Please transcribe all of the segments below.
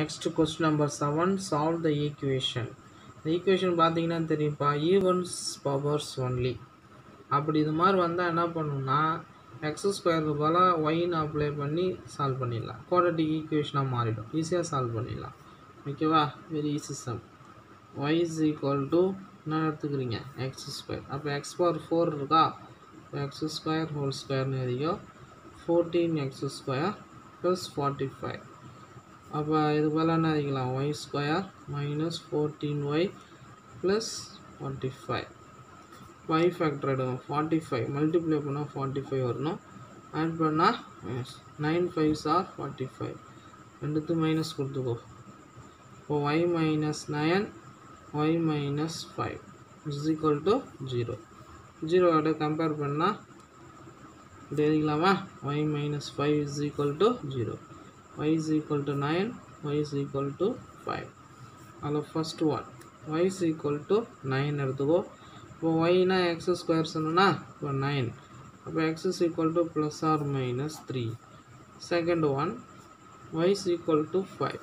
Next question number seven solve the equation இந்த equation பார்த்தீங்கன்னா தெரியும்ப்பா ஈவன்ஸ் பவர்ஸ் ஒன்லி அப்படி இது மாதிரி வந்தால் என்ன பண்ணணும்னா எக்ஸ் ஸ்கொயருக்கு போல ஒயின்னு அப்ளை பண்ணி சால்வ் பண்ணிடலாம். குவாட்ரட்டிக் ஈக்குவேஷனாக மாறிடும். ஈஸியாக சால்வ் பண்ணிடலாம். ஓகேவா very easy sum y is equal to என்ன எடுத்துக்கிறீங்க? எக்ஸ் ஸ்கொயர் அப்போ எக்ஸ் பவர் ஃபோர் இருக்கா? எக்ஸ் ஸ்கொயர் ஹோல் ஸ்கொயர்னு எழுதிக்கோ. Fourteen x square plus forty five அப்போ இது போல் என்ன எழுதிக்கலாம்? Y square minus fourteen y plus forty five five factor எடுக்கும் ஃபார்ட்டி ஃபைவ் மல்டிப்ளை பண்ணால் ஃபார்ட்டி ஃபைவ் வரணும். ஆட் பண்ணால் nine five or forty five ரெண்டுத்து minus கொடுத்துக்கோ. இப்போ y minus nine y minus five is equal to zero ஜீரோவோட compare பண்ணால் இது எழுதிக்கலாமா? Y minus five is equal to zero y is equal to nine y is equal to five அதில் first one y is equal to nine எடுத்துக்கோ இப்போ ஒய்னா x square சொன்னோன்னா இப்போ nine அப்போ x is equal to plus or minus three second one y is equal to five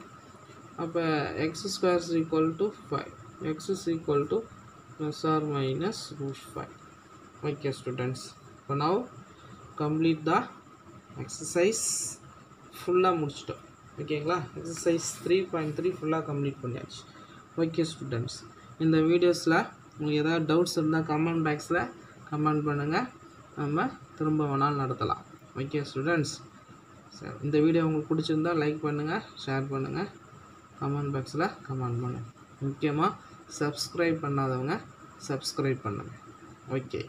அப்போ x square is equal to five x is equal to plus or minus root five okay students இப்போ now complete the exercise ஃபுல்லாக முடிச்சிட்டோம். ஓகேங்களா? Exercise three point three ஃபுல்லாக complete பண்ணியாச்சு. Okay students இந்த வீடியோஸில் உங்களுக்கு ஏதாவது டவுட்ஸ் இருந்தால் கமெண்ட் பாக்ஸில் கமெண்ட் பண்ணுங்கள் நம்ம திரும்ப வேணாலும் நடத்தலாம். ஓகே ஸ்டூடெண்ட்ஸ் சரி இந்த வீடியோ உங்களுக்கு பிடிச்சிருந்தா லைக் பண்ணுங்கள் ஷேர் பண்ணுங்கள் கமெண்ட் பாக்ஸில் கமெண்ட் பண்ணுங்கள் முக்கியமாக சப்ஸ்கிரைப் பண்ணாதவங்க சப்ஸ்கிரைப் பண்ணுங்கள் ஓகே.